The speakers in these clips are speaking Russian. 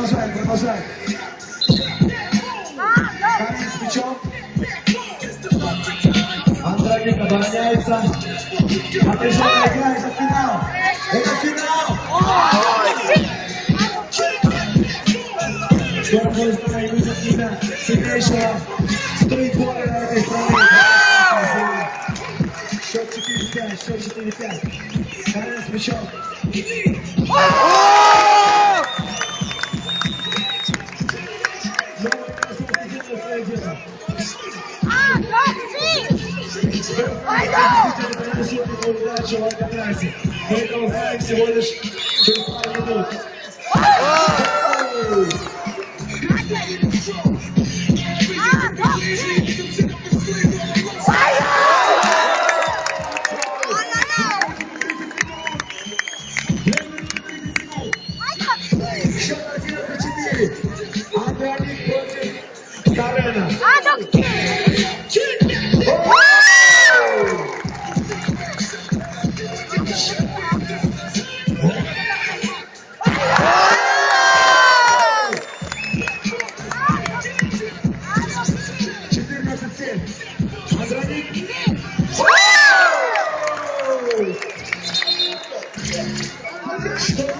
Продолжаем, продолжаем. Камень с мячом. Андроник обороняется. Напряженная игра, это финал. Это финал. Скоро страна и выйдет имя сильнейшего стрейбоя на этой стране. Счет 4-5, счет 4-5. Карен с мячом. Ah, não, sim! Vai, não! Vai, não! Что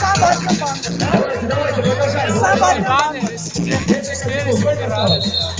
Sabah. Sabah. Sabah.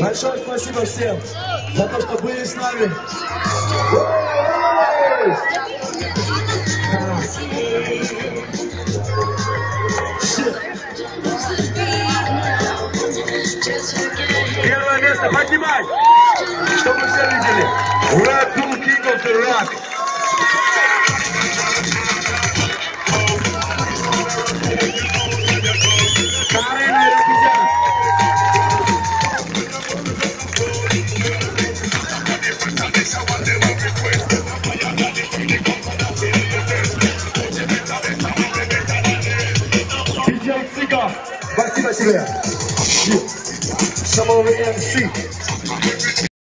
Большое спасибо всем за то, что были с нами. Первое место поднимай, чтобы все видели. Red Bull King of Rock. left. Some over MC.